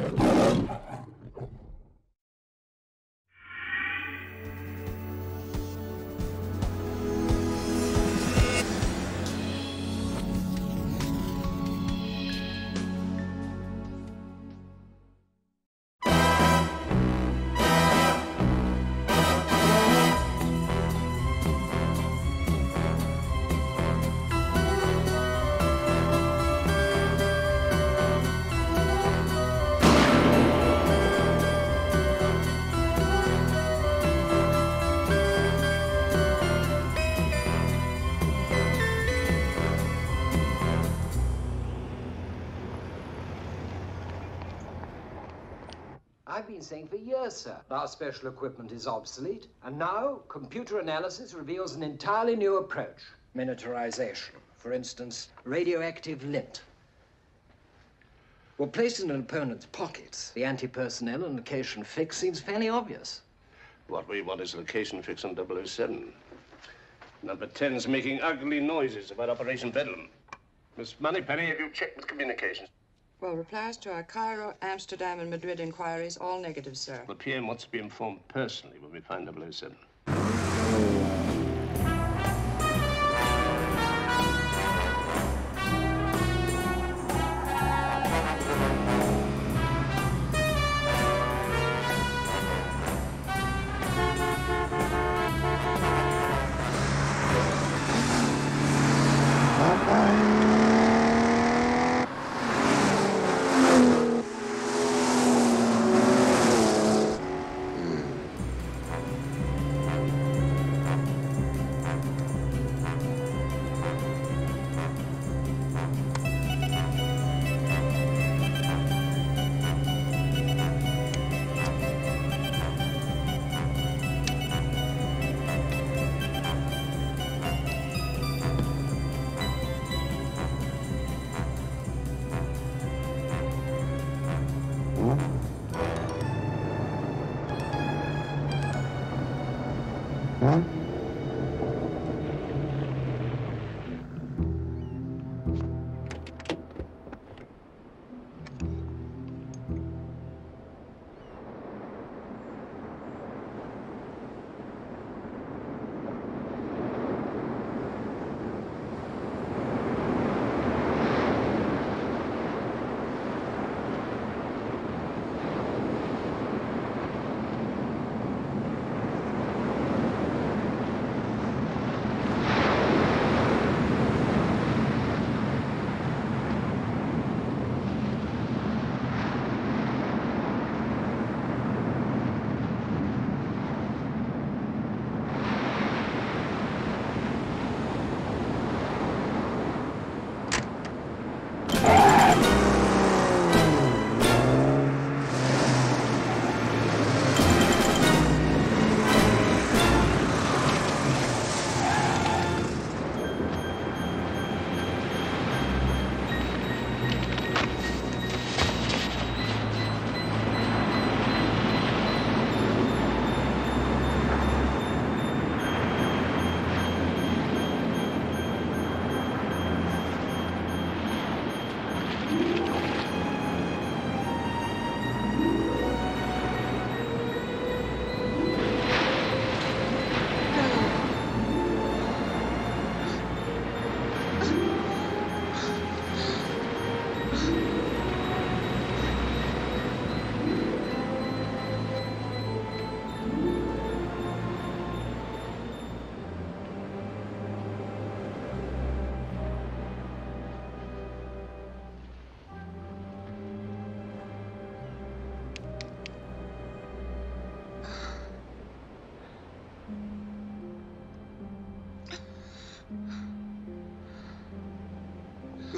I've been saying for years, sir, our special equipment is obsolete. And now, computer analysis reveals an entirely new approach. Miniaturization. For instance, radioactive lint. Well, placed in an opponent's pockets, the anti-personnel and location fix seems fairly obvious. What we want is location fix on 007. Number 10's making ugly noises about Operation Bedlam. Miss Moneypenny, have you checked with communications? Well, replies to our Cairo, Amsterdam, and Madrid inquiries, all negative, sir. The PM wants to be informed personally when we find 007. Ja?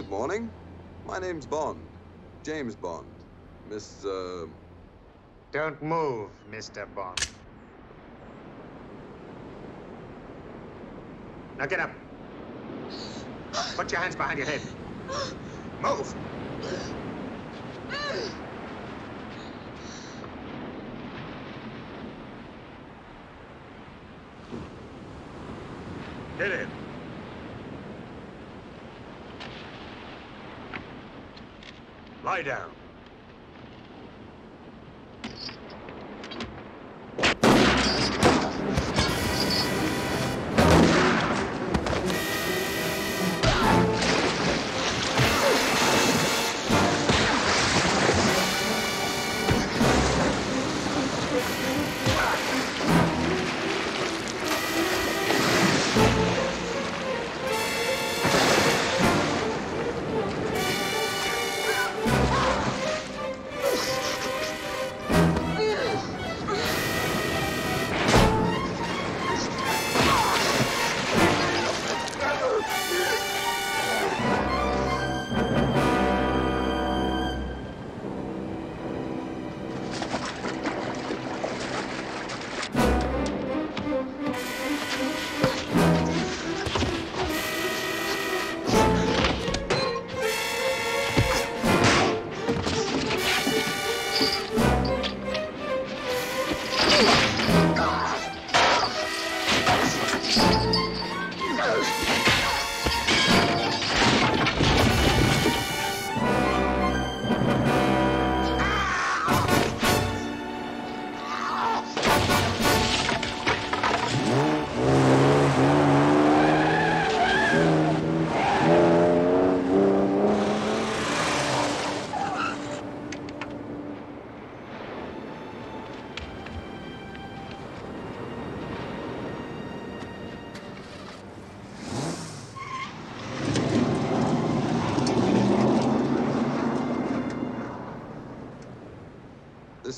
Good morning. My name's Bond. James Bond. Miss, uh... Don't move, Mr. Bond. Now get up. Put your hands behind your head. Move. Get in. Lie down.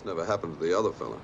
Never happened to the other fella.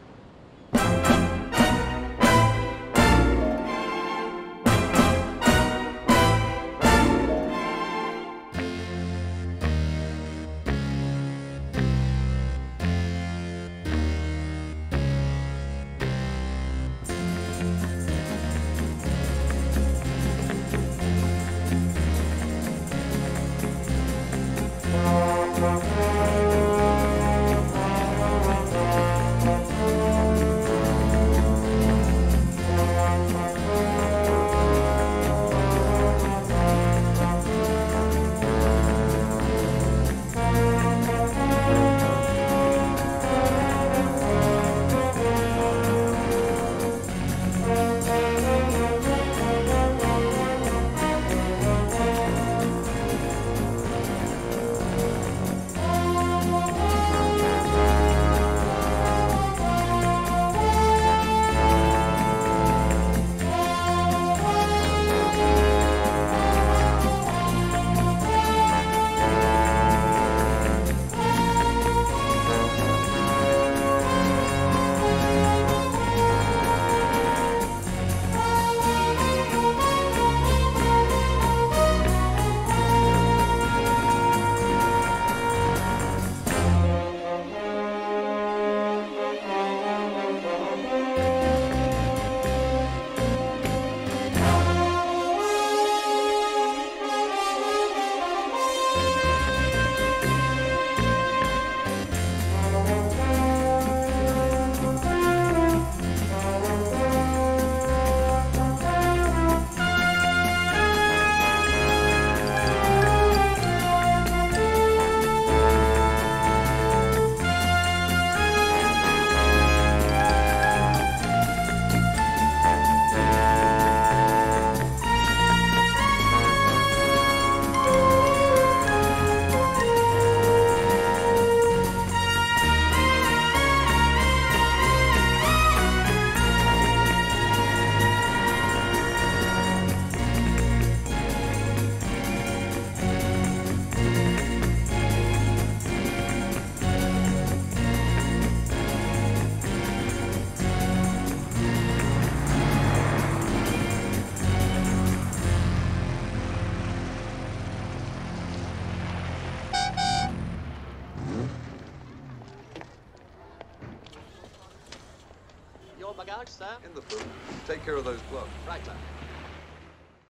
Sir? In the boot. Take care of those gloves. Right, sir.